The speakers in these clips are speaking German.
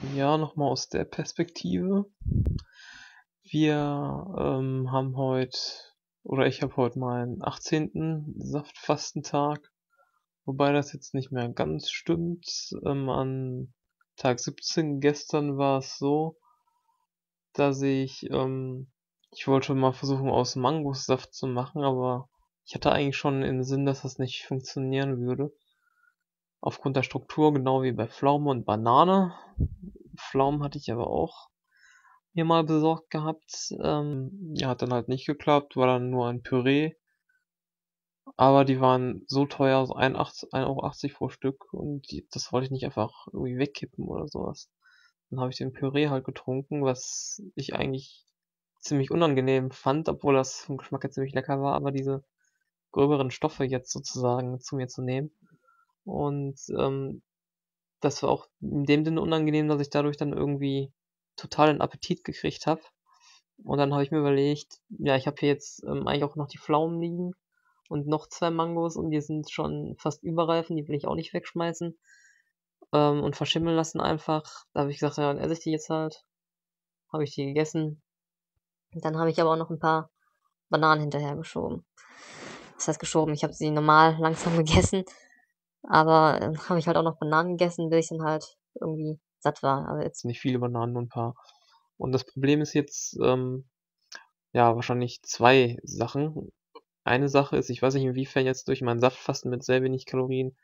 Ja, nochmal aus der Perspektive. Wir ähm, haben heute, oder ich habe heute meinen 18. Saftfastentag, wobei das jetzt nicht mehr ganz stimmt. Ähm, an Tag 17 gestern war es so, dass ich, ähm, ich wollte mal versuchen aus Mangosaft zu machen, aber ich hatte eigentlich schon im Sinn, dass das nicht funktionieren würde. Aufgrund der Struktur, genau wie bei Pflaume und Banane. Pflaumen hatte ich aber auch mir mal besorgt gehabt. Ähm, ja, hat dann halt nicht geklappt, war dann nur ein Püree. Aber die waren so teuer, so 1,80 Euro pro Stück und die, das wollte ich nicht einfach irgendwie wegkippen oder sowas. Dann habe ich den Püree halt getrunken, was ich eigentlich ziemlich unangenehm fand, obwohl das vom Geschmack jetzt ziemlich lecker war, aber diese gröberen Stoffe jetzt sozusagen zu mir zu nehmen. Und ähm, das war auch in dem Sinne unangenehm, dass ich dadurch dann irgendwie total den Appetit gekriegt habe. Und dann habe ich mir überlegt, ja, ich habe hier jetzt ähm, eigentlich auch noch die Pflaumen liegen und noch zwei Mangos und die sind schon fast überreifen, die will ich auch nicht wegschmeißen ähm, und verschimmeln lassen einfach. Da habe ich gesagt, ja, dann esse ich die jetzt halt. Habe ich die gegessen. Dann habe ich aber auch noch ein paar Bananen hinterher geschoben. Das heißt geschoben, ich habe sie normal langsam gegessen, aber äh, habe ich halt auch noch Bananen gegessen, bis ich dann halt irgendwie satt war. Also jetzt nicht viele Bananen, nur ein paar. Und das Problem ist jetzt, ähm, ja, wahrscheinlich zwei Sachen. Eine Sache ist, ich weiß nicht, inwiefern jetzt durch meinen Saftfasten mit sehr wenig Kalorien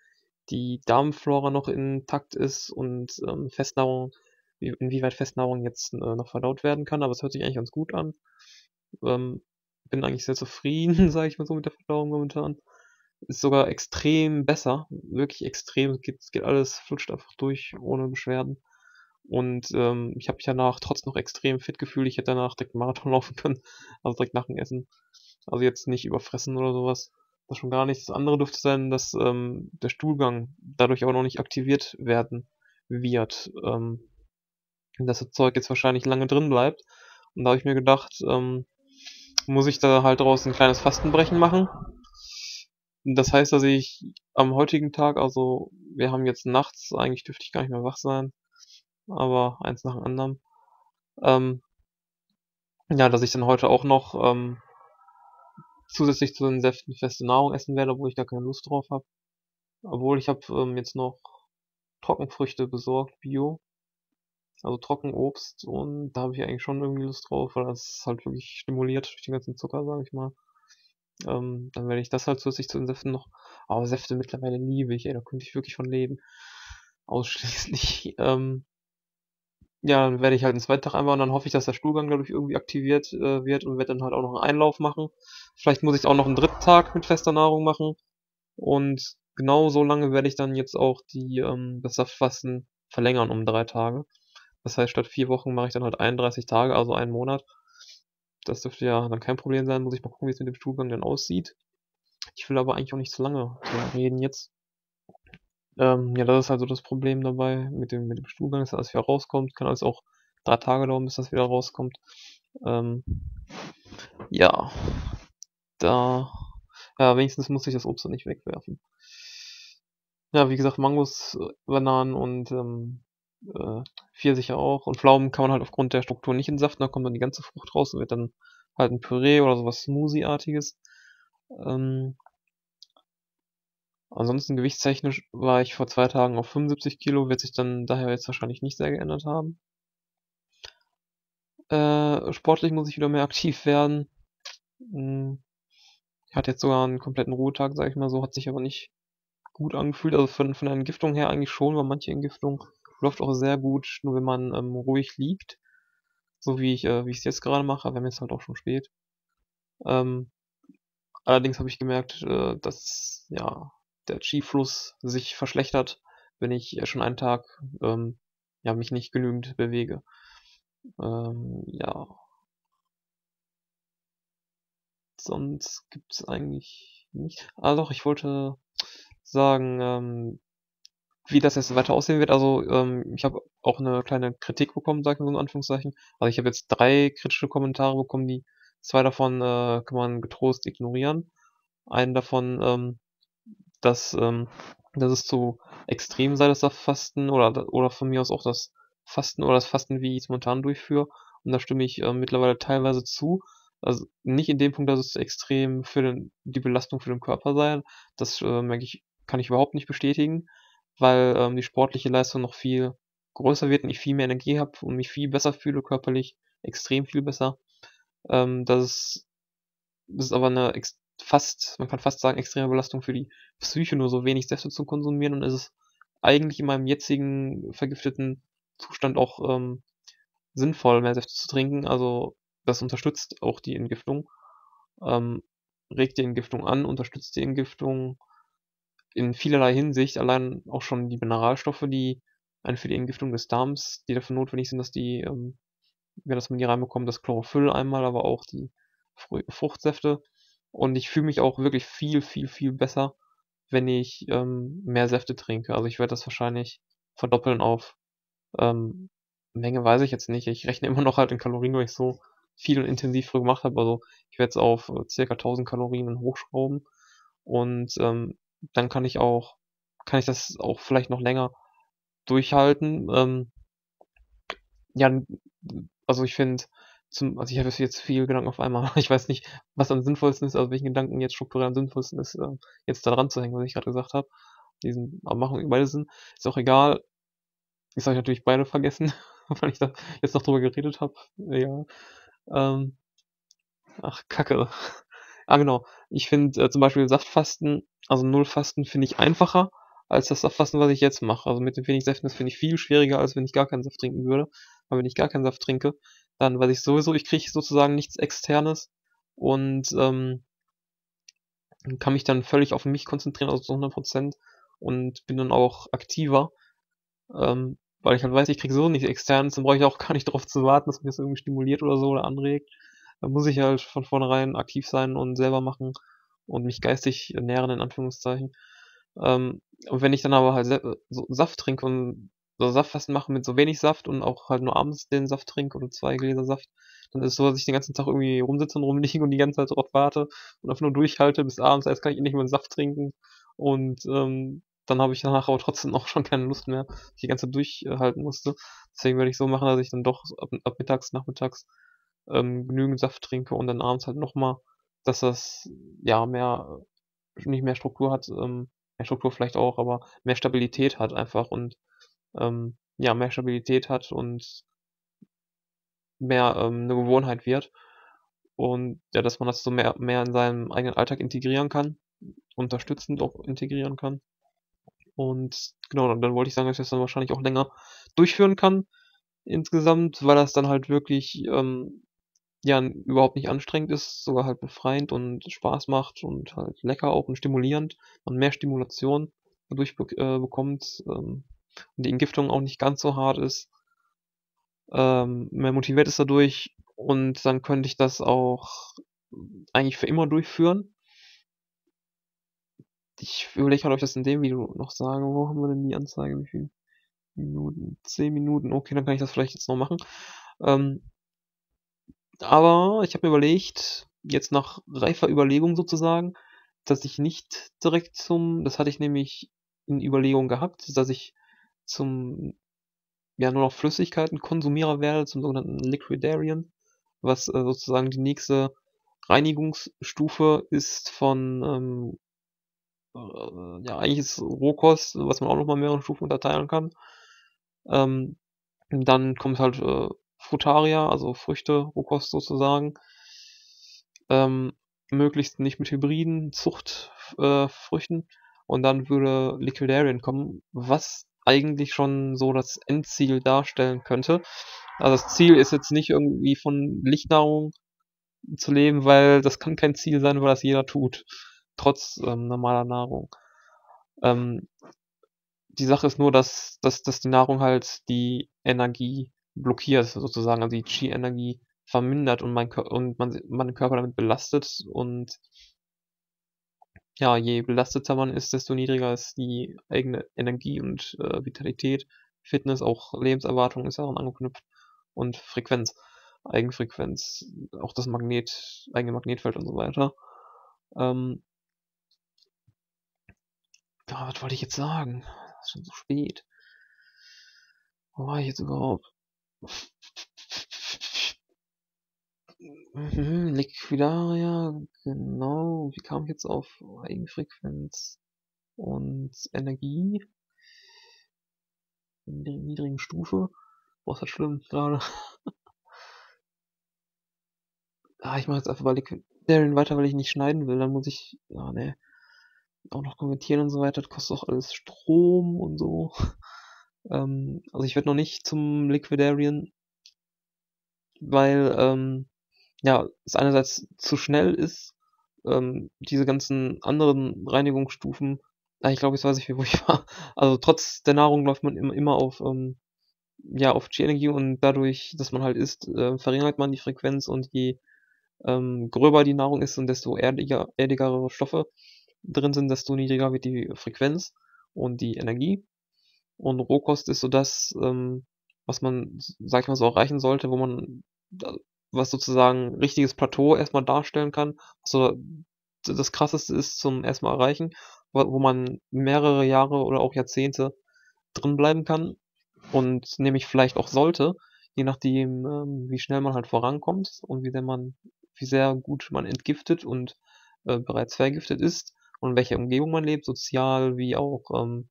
die Darmflora noch intakt ist und ähm, Festnahrung, wie, inwieweit Festnahrung jetzt äh, noch verdaut werden kann, aber es hört sich eigentlich ganz gut an. Ähm, bin eigentlich sehr zufrieden, sage ich mal so, mit der Verdauung momentan. Ist sogar extrem besser, wirklich extrem. Es geht, geht alles, flutscht einfach durch, ohne Beschwerden. Und ähm, ich habe mich danach trotzdem noch extrem fit gefühlt. Ich hätte danach direkt Marathon laufen können, also direkt nach dem Essen. Also jetzt nicht überfressen oder sowas. Das schon gar nicht. Das andere dürfte sein, dass ähm, der Stuhlgang dadurch auch noch nicht aktiviert werden wird. Ähm, dass das Zeug jetzt wahrscheinlich lange drin bleibt. Und da habe ich mir gedacht, ähm, muss ich da halt daraus ein kleines Fastenbrechen machen. Das heißt, dass ich am heutigen Tag, also wir haben jetzt nachts, eigentlich dürfte ich gar nicht mehr wach sein, aber eins nach dem anderen. Ähm, ja, dass ich dann heute auch noch ähm, zusätzlich zu den Säften feste Nahrung essen werde, obwohl ich da keine Lust drauf habe. Obwohl ich habe ähm, jetzt noch Trockenfrüchte besorgt, Bio. Also Trockenobst und da habe ich eigentlich schon irgendwie Lust drauf, weil das halt wirklich stimuliert durch den ganzen Zucker, sage ich mal. Ähm, dann werde ich das halt zusätzlich zu den Säften noch. Aber Säfte mittlerweile liebe ich, ey, da könnte ich wirklich von leben. Ausschließlich. Ähm, ja, dann werde ich halt einen zweiten Tag einmal und dann hoffe ich, dass der Stuhlgang dadurch irgendwie aktiviert äh, wird und werde dann halt auch noch einen Einlauf machen. Vielleicht muss ich auch noch einen dritten Tag mit fester Nahrung machen. Und genau so lange werde ich dann jetzt auch die, ähm, das Saftfasten verlängern um drei Tage. Das heißt, statt vier Wochen mache ich dann halt 31 Tage, also einen Monat. Das dürfte ja dann kein Problem sein. Muss ich mal gucken, wie es mit dem Stuhlgang dann aussieht. Ich will aber eigentlich auch nicht zu lange reden jetzt. Ähm, ja, das ist also das Problem dabei mit dem, mit dem Stuhlgang, dass alles wieder rauskommt. Kann alles auch drei Tage dauern, bis das wieder rauskommt. Ähm, ja, da, ja, wenigstens muss ich das Obst dann nicht wegwerfen. Ja, wie gesagt, Mangos, Bananen und ähm, äh, Pfirsiche auch. Und Pflaumen kann man halt aufgrund der Struktur nicht entsaften, da kommt dann die ganze Frucht raus und wird dann halt ein Püree oder sowas Smoothie-artiges. Ähm, Ansonsten gewichtstechnisch war ich vor zwei Tagen auf 75 Kilo, wird sich dann daher jetzt wahrscheinlich nicht sehr geändert haben. Äh, sportlich muss ich wieder mehr aktiv werden. Hm. Ich hatte jetzt sogar einen kompletten Ruhetag, sag ich mal so, hat sich aber nicht gut angefühlt. Also von, von der Entgiftung her eigentlich schon, weil manche Entgiftung läuft auch sehr gut, nur wenn man ähm, ruhig liegt. So wie ich äh, wie es jetzt gerade mache, wir haben jetzt halt auch schon spät. Ähm, allerdings habe ich gemerkt, äh, dass ja der Chi-Fluss sich verschlechtert, wenn ich schon einen Tag ähm, ja, mich nicht genügend bewege. Ähm, ja. Sonst gibt's eigentlich nicht. Ah doch, ich wollte sagen, ähm, wie das jetzt weiter aussehen wird. Also ähm, ich habe auch eine kleine Kritik bekommen, sag ich mal so in Anführungszeichen. Also ich habe jetzt drei kritische Kommentare bekommen, die zwei davon äh, kann man getrost ignorieren. Einen davon ähm, dass, ähm, dass es zu extrem sei, das Saftfasten, oder, oder von mir aus auch das Fasten oder das Fasten, wie ich es momentan durchführe. Und da stimme ich äh, mittlerweile teilweise zu. Also nicht in dem Punkt, dass es extrem für den, die Belastung für den Körper sei. Das äh, merke ich, kann ich überhaupt nicht bestätigen, weil ähm, die sportliche Leistung noch viel größer wird und ich viel mehr Energie habe und mich viel besser fühle körperlich, extrem viel besser. Ähm, das, ist, das ist aber eine fast, man kann fast sagen, extreme Belastung für die Psyche, nur so wenig Säfte zu konsumieren und es ist eigentlich in meinem jetzigen vergifteten Zustand auch ähm, sinnvoll, mehr Säfte zu trinken. Also das unterstützt auch die Entgiftung, ähm, regt die Entgiftung an, unterstützt die Entgiftung in vielerlei Hinsicht. Allein auch schon die Mineralstoffe, die einen für die Entgiftung des Darms, die dafür notwendig sind, dass die, ähm, ja, dass man die reinbekommt, das Chlorophyll einmal, aber auch die Fruchtsäfte. Und ich fühle mich auch wirklich viel, viel, viel besser, wenn ich ähm, mehr Säfte trinke. Also ich werde das wahrscheinlich verdoppeln auf ähm, Menge weiß ich jetzt nicht. Ich rechne immer noch halt in Kalorien, weil ich so viel und intensiv früher gemacht habe. Also ich werde es auf äh, circa 1000 Kalorien hochschrauben. Und ähm, dann kann ich auch, kann ich das auch vielleicht noch länger durchhalten. Ähm, ja, also ich finde, zum, also ich habe jetzt viel Gedanken auf einmal. Ich weiß nicht, was am sinnvollsten ist, also welchen Gedanken jetzt strukturell am sinnvollsten ist, äh, jetzt da dran zu hängen, was ich gerade gesagt habe. Diesen machen beide Sinn. Ist auch egal. Jetzt habe ich natürlich beide vergessen, weil ich da jetzt noch drüber geredet habe. Ja. Ähm, ach, Kacke. Ah, genau. Ich finde äh, zum Beispiel Saftfasten, also Nullfasten, finde ich einfacher als das Saftfasten, was ich jetzt mache. Also mit den wenig Säften, das finde ich viel schwieriger, als wenn ich gar keinen Saft trinken würde. Aber wenn ich gar keinen Saft trinke, dann weiß ich sowieso, ich kriege sozusagen nichts Externes und ähm, kann mich dann völlig auf mich konzentrieren, also zu 100% und bin dann auch aktiver, ähm, weil ich halt weiß, ich kriege so nichts Externes, dann brauche ich auch gar nicht darauf zu warten, dass mich das irgendwie stimuliert oder so oder anregt. Da muss ich halt von vornherein aktiv sein und selber machen und mich geistig nähren, in Anführungszeichen. Ähm, und wenn ich dann aber halt so Saft trinke und so Saftfasten mache mit so wenig Saft und auch halt nur abends den Saft trinke oder zwei Gläser Saft, dann ist es so, dass ich den ganzen Tag irgendwie rumsitze und rumliege und die ganze Zeit darauf warte und einfach nur durchhalte bis abends, erst kann ich mal einen Saft trinken und ähm, dann habe ich danach aber trotzdem auch schon keine Lust mehr, die ganze Zeit durchhalten musste. Deswegen werde ich so machen, dass ich dann doch ab, ab mittags, nachmittags ähm, genügend Saft trinke und dann abends halt nochmal, dass das ja mehr, nicht mehr Struktur hat, ähm, mehr Struktur vielleicht auch, aber mehr Stabilität hat einfach und ähm, ja, mehr Stabilität hat und mehr ähm, eine Gewohnheit wird. Und ja, dass man das so mehr, mehr in seinem eigenen Alltag integrieren kann, unterstützend auch integrieren kann. Und genau, dann, dann wollte ich sagen, dass ich das dann wahrscheinlich auch länger durchführen kann insgesamt, weil das dann halt wirklich ähm, ja überhaupt nicht anstrengend ist, sogar halt befreiend und Spaß macht und halt lecker auch und stimulierend und mehr Stimulation dadurch be äh, bekommt ähm, und die Entgiftung auch nicht ganz so hart ist, ähm, mehr motiviert ist dadurch und dann könnte ich das auch eigentlich für immer durchführen. Ich überlege gerade, ob ich das in dem Video noch sage. Wo haben wir denn die Anzeige? Wie viele Minuten? 10 Minuten. Okay, dann kann ich das vielleicht jetzt noch machen. Ähm, aber ich habe mir überlegt, jetzt nach reifer Überlegung sozusagen, dass ich nicht direkt zum, das hatte ich nämlich in Überlegung gehabt, dass ich zum, ja, nur noch Flüssigkeiten Konsumierer werde, zum sogenannten Liquidarian, was äh, sozusagen die nächste Reinigungsstufe ist von ähm, äh, ja, eigentlich ist Rohkost, was man auch nochmal mehrere Stufen unterteilen kann. Ähm, dann kommt halt äh, Frutaria, also Früchte, Rohkost sozusagen. Ähm, möglichst nicht mit Hybriden, Zuchtfrüchten. Äh, und dann würde Liquidarian kommen, was eigentlich schon so das Endziel darstellen könnte. Also das Ziel ist jetzt nicht irgendwie von Lichtnahrung zu leben, weil das kann kein Ziel sein, weil das jeder tut trotz ähm, normaler Nahrung. Ähm, die Sache ist nur, dass, dass, dass die Nahrung halt die Energie blockiert, sozusagen, also die Chi-Energie vermindert und mein, und man, mein Körper damit belastet und ja, je belasteter man ist, desto niedriger ist die eigene Energie und äh, Vitalität, Fitness, auch Lebenserwartung ist daran angeknüpft und Frequenz, Eigenfrequenz, auch das Magnet, eigene Magnetfeld und so weiter. Ähm, ja, was wollte ich jetzt sagen? Es ist schon so spät. Wo war ich jetzt überhaupt? Mhm, Liquidaria, genau. Wie kam ich jetzt auf Eigenfrequenz und Energie? In der niedrigen Stufe. Boah, ist das schlimm gerade. ah, ich mache jetzt einfach bei Liquidarian weiter, weil ich nicht schneiden will. Dann muss ich, ja, ne, auch noch kommentieren und so weiter. Das kostet auch alles Strom und so. Ähm, also ich werde noch nicht zum Liquidarian, weil, ähm, ja, es einerseits zu schnell ist, ähm, diese ganzen anderen Reinigungsstufen, ah, ich glaube, jetzt weiß ich, wo ich war. Also trotz der Nahrung läuft man immer, immer auf, ähm, ja, auf G-Energie und dadurch, dass man halt isst, äh, verringert man die Frequenz und je ähm, gröber die Nahrung ist und desto erdiger, erdigere Stoffe drin sind, desto niedriger wird die Frequenz und die Energie. Und Rohkost ist so das, ähm, was man, sag ich mal so, erreichen sollte, wo man was sozusagen richtiges Plateau erstmal darstellen kann. So das krasseste ist zum erstmal erreichen, wo, wo man mehrere Jahre oder auch Jahrzehnte drin bleiben kann und nämlich vielleicht auch sollte, je nachdem, ähm, wie schnell man halt vorankommt und wie sehr man, wie sehr gut man entgiftet und äh, bereits vergiftet ist und in welcher Umgebung man lebt, sozial wie auch, ähm,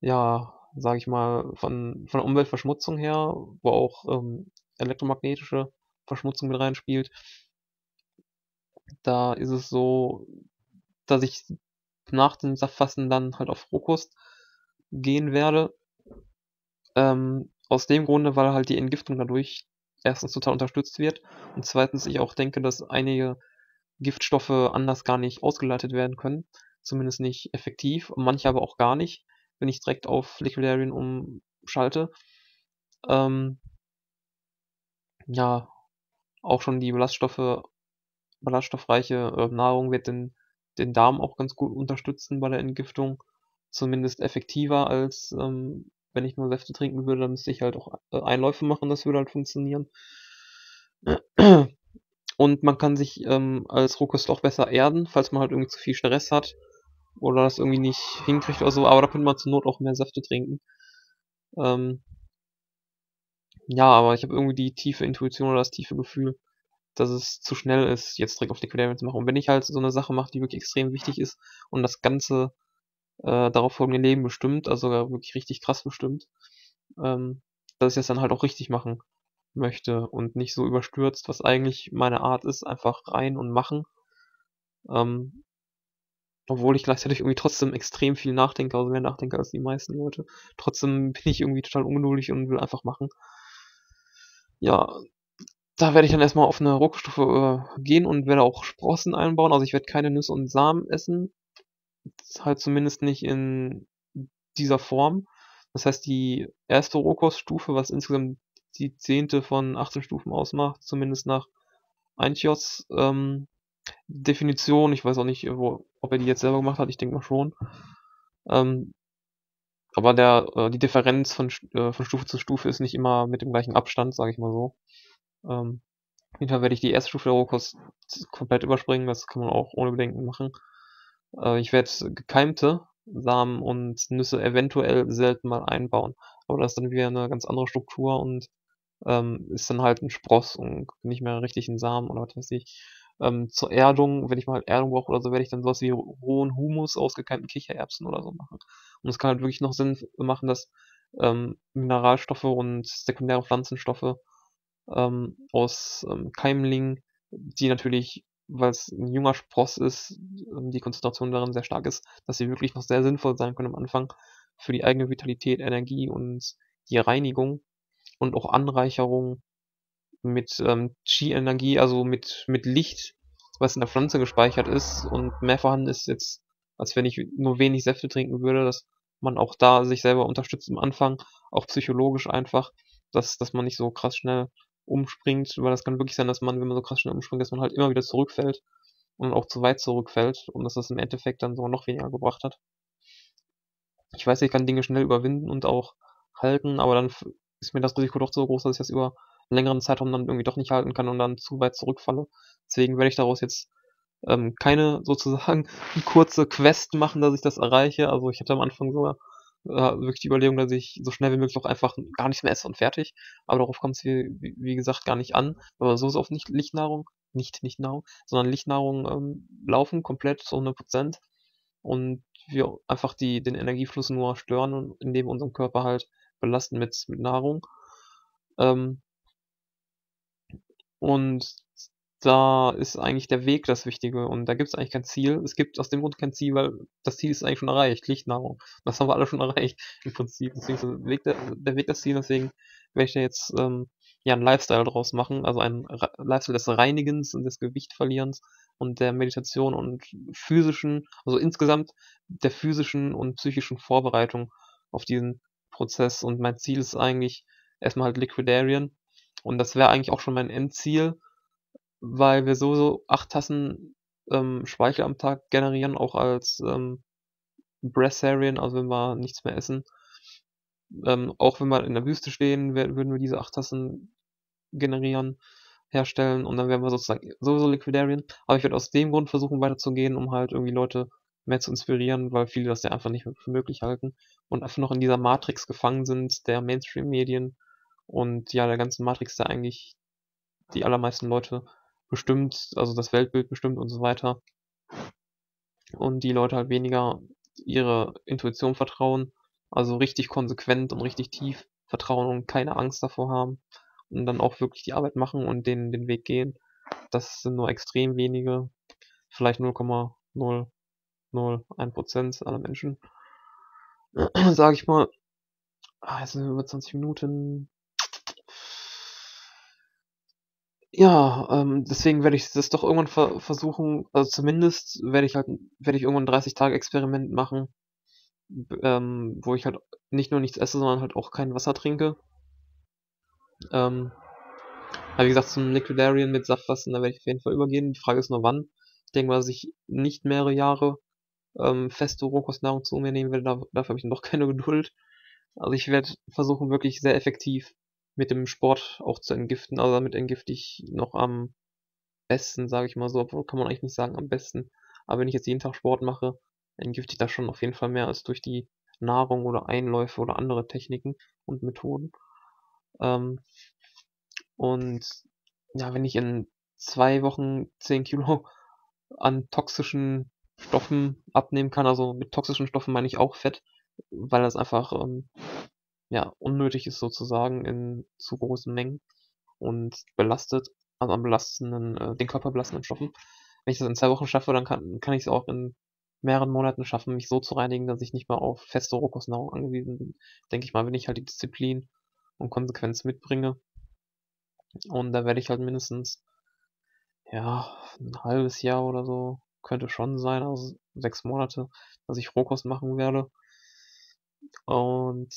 ja, sage ich mal, von, von der Umweltverschmutzung her, wo auch ähm, elektromagnetische Verschmutzung mit reinspielt. Da ist es so, dass ich nach dem Saftfasten dann halt auf Rohkost gehen werde. Ähm, aus dem Grunde, weil halt die Entgiftung dadurch erstens total unterstützt wird und zweitens ich auch denke, dass einige Giftstoffe anders gar nicht ausgeleitet werden können. Zumindest nicht effektiv, manche aber auch gar nicht, wenn ich direkt auf Liquidarian umschalte. Ähm, ja, auch schon die Ballaststoffe, ballaststoffreiche äh, Nahrung wird den, den Darm auch ganz gut unterstützen bei der Entgiftung. Zumindest effektiver als ähm, wenn ich nur Säfte trinken würde, dann müsste ich halt auch äh, Einläufe machen, das würde halt funktionieren. Und man kann sich ähm, als Rohkost auch besser erden, falls man halt irgendwie zu viel Stress hat oder das irgendwie nicht hinkriegt oder so, aber da könnte man zur Not auch mehr Säfte trinken. Ähm, ja, aber ich habe irgendwie die tiefe Intuition oder das tiefe Gefühl, dass es zu schnell ist, jetzt direkt auf Liquidarian zu machen. Und wenn ich halt so eine Sache mache, die wirklich extrem wichtig ist und das ganze äh, darauf folgende Leben bestimmt, also wirklich richtig krass bestimmt, ähm, dass ich das dann halt auch richtig machen möchte und nicht so überstürzt, was eigentlich meine Art ist, einfach rein und machen. Ähm, obwohl ich gleichzeitig irgendwie trotzdem extrem viel nachdenke, also mehr nachdenke als die meisten Leute. Trotzdem bin ich irgendwie total ungeduldig und will einfach machen ja, da werde ich dann erstmal auf eine Rohkoststufe äh, gehen und werde auch Sprossen einbauen. Also ich werde keine Nüsse und Samen essen. Halt zumindest nicht in dieser Form. Das heißt, die erste Rohkoststufe, was insgesamt die zehnte von 18 Stufen ausmacht, zumindest nach Einchios ähm, Definition, ich weiß auch nicht, wo, ob er die jetzt selber gemacht hat, ich denke mal schon. Ähm, aber der, äh, die Differenz von, äh, von Stufe zu Stufe ist nicht immer mit dem gleichen Abstand, sage ich mal so. Ähm, auf jeden Fall werde ich die erste Stufe der Rohkost komplett überspringen, das kann man auch ohne Bedenken machen. Äh, ich werde gekeimte Samen und Nüsse eventuell selten mal einbauen. Aber das ist dann wieder eine ganz andere Struktur und ähm, ist dann halt ein Spross und nicht mehr richtig ein Samen oder was weiß ich. Ähm, zur Erdung, wenn ich mal Erdung brauche oder so, werde ich dann sowas wie rohen Humus aus gekeimten Kichererbsen oder so machen. Und es kann halt wirklich noch Sinn machen, dass ähm, Mineralstoffe und sekundäre Pflanzenstoffe ähm, aus ähm, Keimlingen, die natürlich, weil es ein junger Spross ist, ähm, die Konzentration darin sehr stark ist, dass sie wirklich noch sehr sinnvoll sein können am Anfang für die eigene Vitalität, Energie und die Reinigung und auch Anreicherung mit ähm, Chi-Energie, also mit, mit Licht, was in der Pflanze gespeichert ist und mehr vorhanden ist jetzt, als wenn ich nur wenig Säfte trinken würde, dass man auch da sich selber unterstützt am Anfang, auch psychologisch einfach, dass, dass man nicht so krass schnell umspringt, weil das kann wirklich sein, dass man, wenn man so krass schnell umspringt, dass man halt immer wieder zurückfällt und auch zu weit zurückfällt und dass das im Endeffekt dann sogar noch weniger gebracht hat. Ich weiß, ich kann Dinge schnell überwinden und auch halten, aber dann ist mir das Risiko doch so groß, dass ich das über längeren Zeitraum dann irgendwie doch nicht halten kann und dann zu weit zurückfalle. Deswegen werde ich daraus jetzt ähm, keine sozusagen kurze Quest machen, dass ich das erreiche. Also ich hatte am Anfang sogar äh, wirklich die Überlegung, dass ich so schnell wie möglich auch einfach gar nichts mehr esse und fertig. Aber darauf kommt es, wie, wie gesagt, gar nicht an. Aber so ist auf nicht Lichtnahrung, nicht nicht Nahrung, sondern Lichtnahrung ähm, laufen komplett zu 100% und wir einfach die, den Energiefluss nur stören, indem wir unseren Körper halt belasten mit, mit Nahrung. Ähm, und da ist eigentlich der Weg das Wichtige und da gibt es eigentlich kein Ziel. Es gibt aus dem Grund kein Ziel, weil das Ziel ist eigentlich schon erreicht, Lichtnahrung. Das haben wir alle schon erreicht im Prinzip. Deswegen der Weg, der, der Weg das Ziel, deswegen werde ich da jetzt ähm, ja einen Lifestyle draus machen, also ein Lifestyle des Reinigens und des Gewichtverlierens und der Meditation und physischen, also insgesamt der physischen und psychischen Vorbereitung auf diesen Prozess. Und mein Ziel ist eigentlich erstmal halt Liquidarian. Und das wäre eigentlich auch schon mein Endziel weil wir sowieso acht Tassen ähm, Speichel am Tag generieren, auch als ähm, Breatharian, also wenn wir nichts mehr essen. Ähm, auch wenn wir in der Wüste stehen, würden wir diese acht Tassen generieren, herstellen und dann wären wir sozusagen sowieso Liquidarian. Aber ich werde aus dem Grund versuchen weiterzugehen, um halt irgendwie Leute mehr zu inspirieren, weil viele das ja einfach nicht für möglich halten und einfach noch in dieser Matrix gefangen sind, der Mainstream-Medien und ja, der ganzen Matrix, der eigentlich die allermeisten Leute bestimmt, also das Weltbild bestimmt und so weiter. Und die Leute halt weniger ihre Intuition vertrauen, also richtig konsequent und richtig tief vertrauen und keine Angst davor haben und dann auch wirklich die Arbeit machen und den, den Weg gehen. Das sind nur extrem wenige, vielleicht 0,001% aller Menschen. Sag ich mal, ah, jetzt sind wir über 20 Minuten. Ja, ähm, deswegen werde ich das doch irgendwann ver versuchen, also zumindest werde ich halt werde ich irgendwann 'n 30-Tage-Experiment machen, ähm, wo ich halt nicht nur nichts esse, sondern halt auch kein Wasser trinke. Ähm, aber wie gesagt, zum Liquidarian mit Saftfasten, da werde ich auf jeden Fall übergehen. Die Frage ist nur wann. Ich denke mal, dass ich nicht mehrere Jahre, ähm, feste Rohkostnahrung zu mir nehmen werde, da dafür habe ich dann doch keine Geduld. Also, ich werde versuchen, wirklich sehr effektiv mit dem Sport auch zu entgiften. Also damit entgifte ich noch am besten, sage ich mal so, obwohl kann man eigentlich nicht sagen am besten. Aber wenn ich jetzt jeden Tag Sport mache, entgifte ich das schon auf jeden Fall mehr als durch die Nahrung oder Einläufe oder andere Techniken und Methoden. Ähm, und ja, wenn ich in zwei Wochen 10 Kilo an toxischen Stoffen abnehmen kann, also mit toxischen Stoffen meine ich auch Fett, weil das einfach ähm, ja, unnötig ist sozusagen in zu großen Mengen und belastet, also an belastenden, äh, den Körper belastenden Stoffen. Wenn ich das in zwei Wochen schaffe, dann kann, kann ich es auch in mehreren Monaten schaffen, mich so zu reinigen, dass ich nicht mehr auf feste Rohkostnahrung angewiesen bin. Denke ich mal, wenn ich halt die Disziplin und Konsequenz mitbringe. Und da werde ich halt mindestens, ja, ein halbes Jahr oder so, könnte schon sein, also sechs Monate, dass ich Rohkost machen werde. Und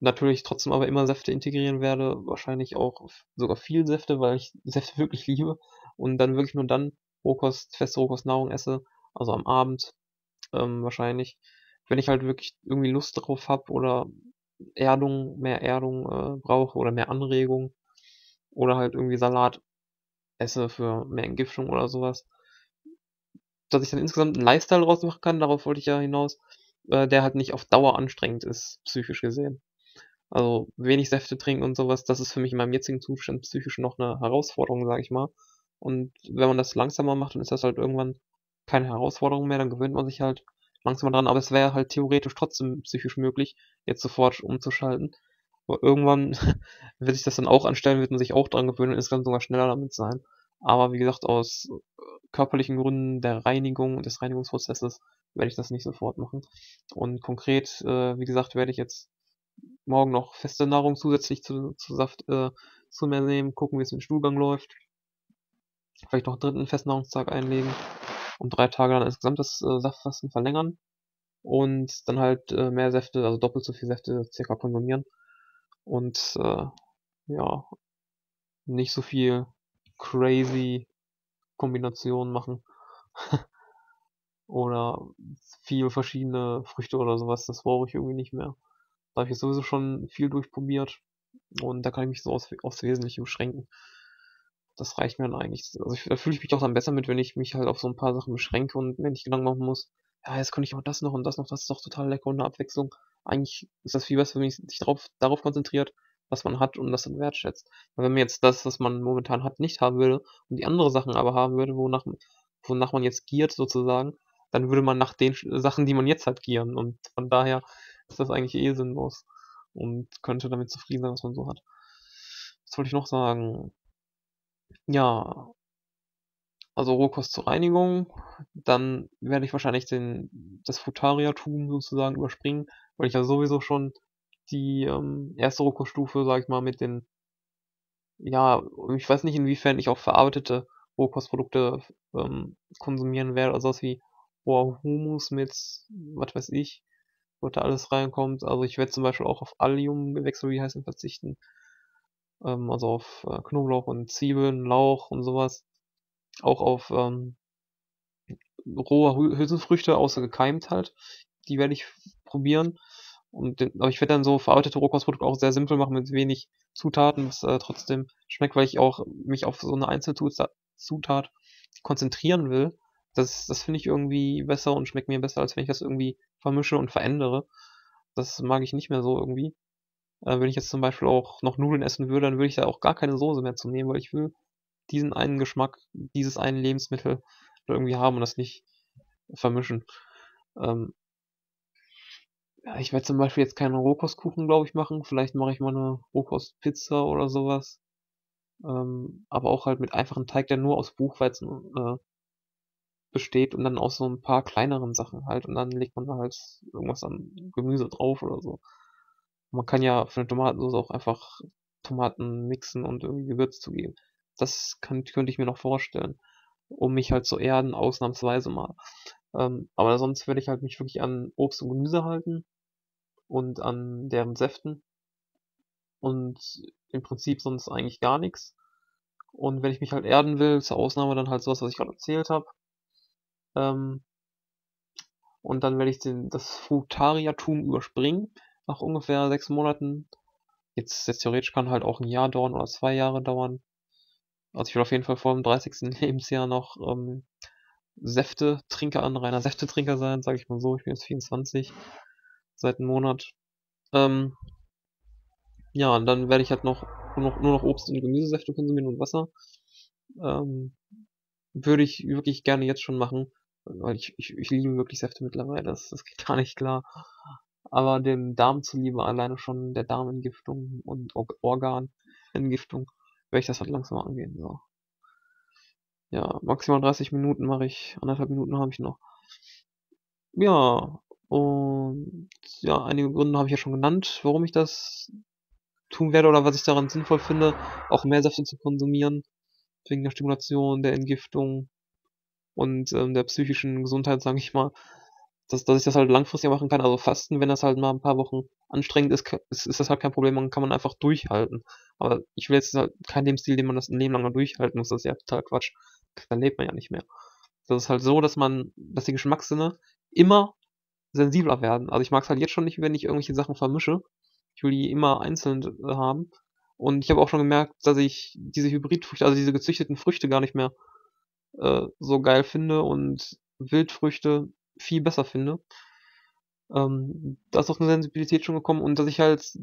natürlich trotzdem aber immer Säfte integrieren werde, wahrscheinlich auch sogar viel Säfte, weil ich Säfte wirklich liebe und dann wirklich nur dann Rohkost, feste Rohkostnahrung esse, also am Abend ähm, wahrscheinlich, wenn ich halt wirklich irgendwie Lust drauf habe oder Erdung, mehr Erdung äh, brauche oder mehr Anregung oder halt irgendwie Salat esse für mehr Entgiftung oder sowas. Dass ich dann insgesamt einen Lifestyle draus machen kann, darauf wollte ich ja hinaus, äh, der halt nicht auf Dauer anstrengend ist, psychisch gesehen. Also wenig Säfte trinken und sowas, das ist für mich in meinem jetzigen Zustand psychisch noch eine Herausforderung, sage ich mal. Und wenn man das langsamer macht, dann ist das halt irgendwann keine Herausforderung mehr, dann gewöhnt man sich halt langsamer dran. Aber es wäre halt theoretisch trotzdem psychisch möglich, jetzt sofort umzuschalten. Aber irgendwann wird sich das dann auch anstellen, wird man sich auch dran gewöhnen und insgesamt sogar schneller damit sein. Aber wie gesagt, aus körperlichen Gründen der Reinigung und des Reinigungsprozesses werde ich das nicht sofort machen. Und konkret, äh, wie gesagt, werde ich jetzt morgen noch feste Nahrung zusätzlich zu, zu Saft äh, zu mir nehmen, gucken, wie es dem Stuhlgang läuft. Vielleicht noch einen dritten Festnahrungstag einlegen und drei Tage dann insgesamt das äh, Saftfasten verlängern und dann halt äh, mehr Säfte, also doppelt so viel Säfte circa konsumieren und äh, ja, nicht so viel crazy Kombinationen machen oder viel verschiedene Früchte oder sowas, das brauche ich irgendwie nicht mehr. Da habe ich sowieso schon viel durchprobiert und da kann ich mich so aufs, aufs Wesentliche beschränken. Das reicht mir dann eigentlich. Also ich, da fühle ich mich auch dann besser mit, wenn ich mich halt auf so ein paar Sachen beschränke und mir nicht Gedanken machen muss, ja, jetzt könnte ich auch das noch und das noch, das ist doch total lecker und eine Abwechslung. Eigentlich ist das viel besser, wenn man sich darauf, darauf konzentriert, was man hat und das dann wertschätzt. Weil wenn man jetzt das, was man momentan hat, nicht haben würde und die andere Sachen aber haben würde, wonach, wonach man jetzt giert sozusagen, dann würde man nach den Sachen, die man jetzt hat, gieren. Und von daher ist das eigentlich eh sinnlos und könnte damit zufrieden sein, was man so hat. Was wollte ich noch sagen? Ja, also Rohkost zur Reinigung. Dann werde ich wahrscheinlich den, das Futariatum sozusagen überspringen, weil ich ja sowieso schon die ähm, erste Rohkoststufe, sag ich mal, mit den, ja, ich weiß nicht inwiefern ich auch verarbeitete Rohkostprodukte ähm, konsumieren werde, also was wie roher Humus mit, was weiß ich, was da alles reinkommt. Also ich werde zum Beispiel auch auf Alliumgewächse, wie heißt es, verzichten. Ähm, also auf äh, Knoblauch und Zwiebeln, Lauch und sowas. Auch auf ähm, rohe Hülsenfrüchte, außer gekeimt halt. Die werde ich probieren. Und den, aber ich werde dann so verarbeitete Rohkostprodukte auch sehr simpel machen mit wenig Zutaten, was äh, trotzdem schmeckt, weil ich auch mich auf so eine Einzelzutat konzentrieren will. Das, das finde ich irgendwie besser und schmeckt mir besser, als wenn ich das irgendwie vermische und verändere. Das mag ich nicht mehr so irgendwie. Äh, wenn ich jetzt zum Beispiel auch noch Nudeln essen würde, dann würde ich da auch gar keine Soße mehr zu nehmen, weil ich will diesen einen Geschmack, dieses einen Lebensmittel irgendwie haben und das nicht vermischen. Ähm, ja, ich werde zum Beispiel jetzt keinen Rohkostkuchen, glaube ich, machen. Vielleicht mache ich mal eine Rohkostpizza oder sowas. Ähm, aber auch halt mit einfachem Teig, der nur aus Buchweizen äh, besteht und dann aus so ein paar kleineren Sachen halt. Und dann legt man da halt irgendwas an Gemüse drauf oder so. Man kann ja für eine Tomatensauce auch einfach Tomaten mixen und irgendwie Gewürz zugeben. Das kann, könnte ich mir noch vorstellen, um mich halt zu erden, ausnahmsweise mal. Ähm, aber sonst werde ich halt mich wirklich an Obst und Gemüse halten und an deren Säften und im Prinzip sonst eigentlich gar nichts. Und wenn ich mich halt erden will, zur Ausnahme dann halt sowas, was ich gerade erzählt habe. Ähm, und dann werde ich den, das Frutariatum überspringen, nach ungefähr sechs Monaten. Jetzt, jetzt theoretisch kann halt auch ein Jahr dauern oder zwei Jahre dauern. Also ich will auf jeden Fall vor dem 30. Lebensjahr noch ähm, Säfte-Trinker an, reiner Säftetrinker sein, sage ich mal so. Ich bin jetzt 24, seit einem Monat. Ähm, ja, und dann werde ich halt noch nur, noch nur noch Obst und Gemüsesäfte konsumieren und Wasser. Ähm, würde ich wirklich gerne jetzt schon machen, weil ich, ich, ich liebe wirklich Säfte mittlerweile. Das, das geht gar nicht klar. Aber dem Darm zuliebe alleine schon der Darmentgiftung und Organentgiftung werde ich das halt langsam angehen. So. Ja, maximal 30 Minuten mache ich, anderthalb Minuten habe ich noch. Ja, und ja, einige Gründe habe ich ja schon genannt, warum ich das tun werde oder was ich daran sinnvoll finde, auch mehr Säfte zu konsumieren, wegen der Stimulation, der Entgiftung und ähm, der psychischen Gesundheit, sage ich mal dass, dass ich das halt langfristig machen kann. Also Fasten, wenn das halt mal ein paar Wochen anstrengend ist, ist, ist das halt kein Problem, man kann man einfach durchhalten. Aber ich will jetzt halt kein Lebensstil, den man das ein Leben lang durchhalten muss, das ist ja total Quatsch. Dann lebt man ja nicht mehr. Das ist halt so, dass man, dass die Geschmackssinne immer sensibler werden. Also ich mag es halt jetzt schon nicht, wenn ich irgendwelche Sachen vermische. Ich will die immer einzeln äh, haben. Und ich habe auch schon gemerkt, dass ich diese Hybridfrüchte, also diese gezüchteten Früchte gar nicht mehr äh, so geil finde und Wildfrüchte viel besser finde. Ähm, da ist auch eine Sensibilität schon gekommen und dass ich halt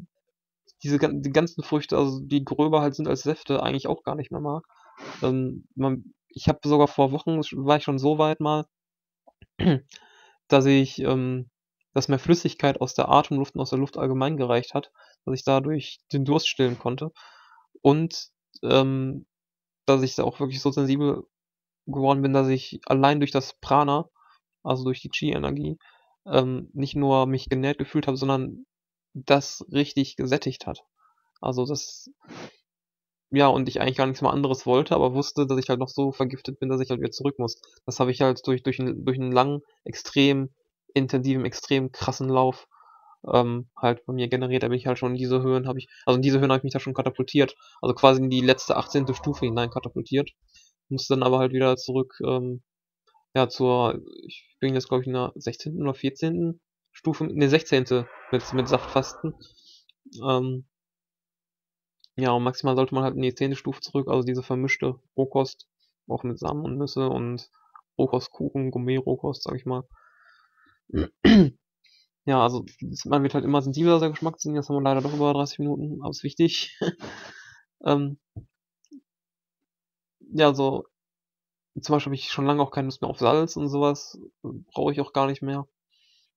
diese die ganzen Früchte, also die gröber halt sind als Säfte, eigentlich auch gar nicht mehr mag. Ähm, man, ich habe sogar vor Wochen, war ich schon so weit mal, dass ich, ähm, dass mehr Flüssigkeit aus der Atemluft und aus der Luft allgemein gereicht hat, dass ich dadurch den Durst stillen konnte. Und ähm, dass ich da auch wirklich so sensibel geworden bin, dass ich allein durch das Prana also durch die Chi-Energie, ähm, nicht nur mich genährt gefühlt habe, sondern das richtig gesättigt hat. Also das, ja, und ich eigentlich gar nichts mehr anderes wollte, aber wusste, dass ich halt noch so vergiftet bin, dass ich halt wieder zurück muss. Das habe ich halt durch, durch, einen, durch einen langen, extrem intensiven, extrem krassen Lauf ähm, halt bei mir generiert. Da bin ich halt schon in diese Höhen, habe ich, also in diese Höhen habe ich mich da schon katapultiert. Also quasi in die letzte 18. Stufe hinein katapultiert. Musste dann aber halt wieder zurück ähm, ja, zur, ich bin jetzt glaube ich in der 16. oder 14. Stufe, ne 16. mit, mit Saftfasten. Ähm, ja, und maximal sollte man halt in die 10. Stufe zurück, also diese vermischte Rohkost, auch mit Samen und Nüsse und Rohkostkuchen, Gourmet-Rohkost, sag ich mal. Ja, also man wird halt immer sensibler der Geschmackssinn. Jetzt haben wir leider doch über 30 Minuten, aber ist wichtig. ähm, ja, so zum Beispiel habe ich schon lange auch keine Lust mehr auf Salz und sowas. Brauche ich auch gar nicht mehr.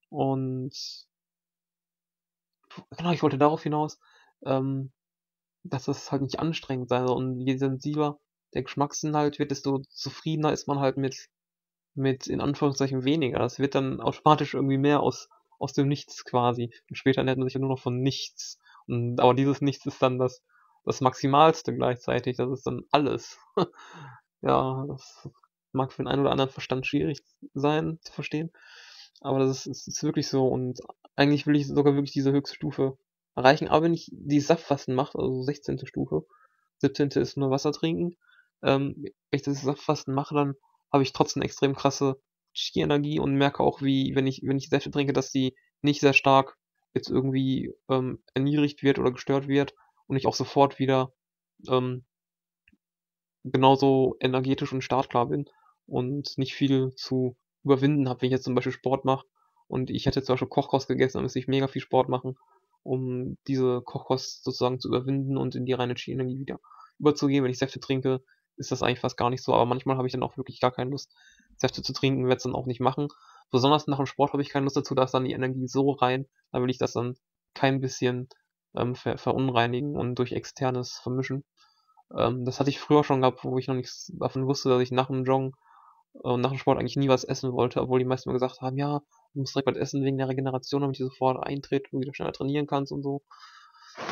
Und genau, ich wollte darauf hinaus, ähm, dass das halt nicht anstrengend soll. Und je sensibler der Geschmackssinn halt wird, desto zufriedener ist man halt mit, mit in Anführungszeichen weniger. Das wird dann automatisch irgendwie mehr aus, aus dem Nichts quasi. Und später ernährt man sich ja nur noch von nichts. Und, aber dieses Nichts ist dann das, das Maximalste gleichzeitig. Das ist dann alles. ja, das mag für den einen oder anderen Verstand schwierig sein zu verstehen. Aber das ist, ist wirklich so. Und eigentlich will ich sogar wirklich diese höchste Stufe erreichen. Aber wenn ich die Saftfasten mache, also 16. Stufe, 17. ist nur Wasser trinken, ähm, wenn ich das Saftfasten mache, dann habe ich trotzdem extrem krasse Chi-Energie und merke auch, wie, wenn ich, wenn ich Säfte trinke, dass die nicht sehr stark jetzt irgendwie ähm, erniedrigt wird oder gestört wird und ich auch sofort wieder ähm, genauso energetisch und startklar bin und nicht viel zu überwinden habe, wenn ich jetzt zum Beispiel Sport mache und ich hätte zum Beispiel Kochkost gegessen, dann müsste ich mega viel Sport machen, um diese Kochkost sozusagen zu überwinden und in die reine Chi-Energie wieder überzugehen. Wenn ich Säfte trinke, ist das eigentlich fast gar nicht so, aber manchmal habe ich dann auch wirklich gar keine Lust, Säfte zu trinken, werde es dann auch nicht machen. Besonders nach dem Sport habe ich keine Lust dazu, da ist dann die Energie so rein, da will ich das dann kein bisschen ähm, ver verunreinigen und durch externes vermischen. Ähm, das hatte ich früher schon gehabt, wo ich noch nichts davon wusste, dass ich nach dem Joggen und äh, nach dem Sport eigentlich nie was essen wollte, obwohl die meisten immer gesagt haben, ja, du musst direkt was essen wegen der Regeneration, damit du sofort eintritt, du wieder schneller trainieren kannst und so.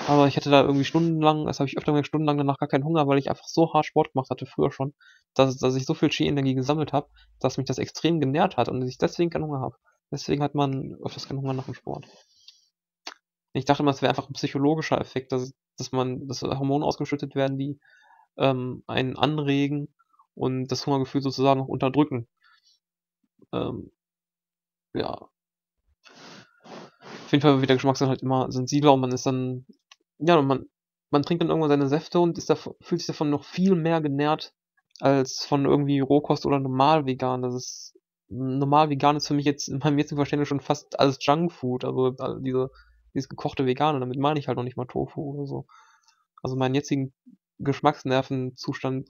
Aber ich hatte da irgendwie stundenlang, das habe ich öfter mal stundenlang danach gar keinen Hunger, weil ich einfach so hart Sport gemacht hatte früher schon, dass, dass ich so viel Ski-Energie gesammelt habe, dass mich das extrem genährt hat und ich deswegen keinen Hunger habe. Deswegen hat man öfters keinen Hunger nach dem Sport. Ich dachte immer, es wäre einfach ein psychologischer Effekt, dass, dass man, dass Hormone ausgeschüttet werden, die ähm, einen anregen und das Hungergefühl sozusagen noch unterdrücken. Ähm, ja, auf jeden Fall wird der Geschmackssinn halt immer sensibler und man ist dann, ja, man, man trinkt dann irgendwann seine Säfte und ist da, fühlt sich davon noch viel mehr genährt als von irgendwie Rohkost oder normal vegan. Das ist, normal vegan ist für mich jetzt in meinem jetzigen Verständnis schon fast alles Junkfood, also diese, dieses gekochte Vegane, damit meine ich halt noch nicht mal Tofu oder so. Also meinen jetzigen Geschmacksnervenzustand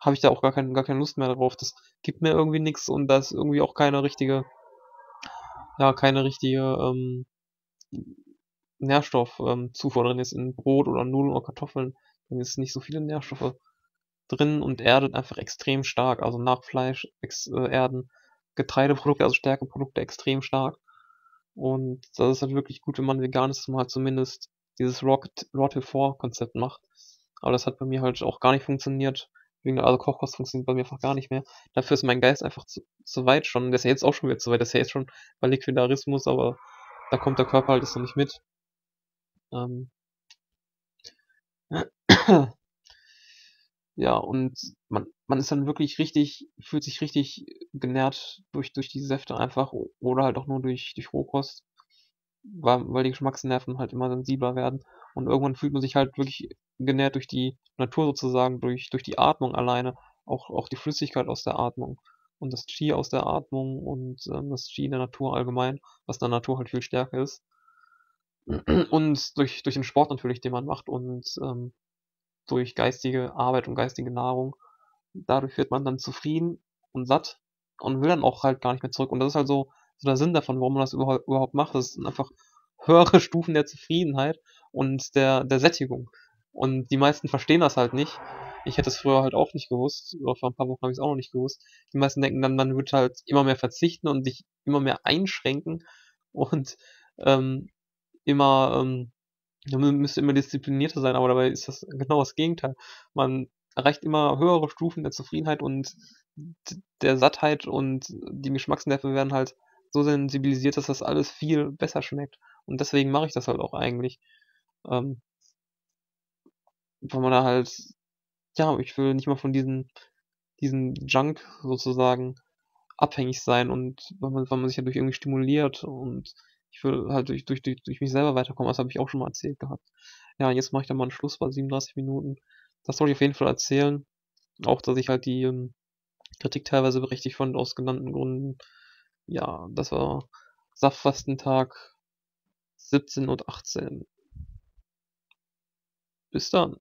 habe ich da auch gar, kein, gar keine Lust mehr drauf. Das gibt mir irgendwie nichts und da ist irgendwie auch keine richtige, ja, keine richtige, ähm, Nährstoffzufuhr ähm, drin ist in Brot oder Nudeln oder Kartoffeln, dann ist nicht so viele Nährstoffe drin und erdet einfach extrem stark. Also nach Fleisch ex, äh, erden Getreideprodukte, also Stärkeprodukte extrem stark. Und das ist halt wirklich gut, wenn man vegan ist, dass man halt zumindest dieses Raw Till 4 Konzept macht. Aber das hat bei mir halt auch gar nicht funktioniert. Wegen der also Kochkost funktioniert bei mir einfach gar nicht mehr. Dafür ist mein Geist einfach zu, zu weit schon. Der ist ja jetzt auch schon wieder zu weit. Der ist ja jetzt schon bei Liquidarismus, aber da kommt der Körper halt so nicht mit. Ähm ja, und man, man ist dann wirklich richtig, fühlt sich richtig genährt durch, durch die Säfte einfach oder halt auch nur durch, durch Rohkost, weil, weil die Geschmacksnerven halt immer sensibler werden. Und irgendwann fühlt man sich halt wirklich genährt durch die Natur sozusagen, durch, durch die Atmung alleine, auch, auch die Flüssigkeit aus der Atmung und das Qi aus der Atmung und ähm, das Qi in der Natur allgemein, was in der Natur halt viel stärker ist. Und durch, durch den Sport natürlich, den man macht und ähm, durch geistige Arbeit und geistige Nahrung. Dadurch wird man dann zufrieden und satt und will dann auch halt gar nicht mehr zurück. Und das ist halt so, so der Sinn davon, warum man das überhaupt, macht. Das sind einfach höhere Stufen der Zufriedenheit und der, der Sättigung. Und die meisten verstehen das halt nicht. Ich hätte es früher halt auch nicht gewusst, oder vor ein paar Wochen habe ich es auch noch nicht gewusst. Die meisten denken dann, man wird halt immer mehr verzichten und sich immer mehr einschränken und ähm, immer, ähm, man müsste immer disziplinierter sein, aber dabei ist das genau das Gegenteil. Man erreicht immer höhere Stufen der Zufriedenheit und der Sattheit und die Geschmacksnerven werden halt so sensibilisiert, dass das alles viel besser schmeckt. Und deswegen mache ich das halt auch eigentlich. Ähm, weil man da halt ja, ich will nicht mal von diesen, diesen Junk sozusagen abhängig sein und weil man, weil man sich ja durch irgendwie stimuliert und ich will halt durch, durch, durch, mich selber weiterkommen, das habe ich auch schon mal erzählt gehabt. Ja, jetzt mache ich dann mal einen Schluss bei 37 Minuten. Das soll ich auf jeden Fall erzählen. Auch, dass ich halt die ähm, Kritik teilweise berechtigt fand aus genannten Gründen. Ja, das war Saftfastentag 17 und 18. Bis dann.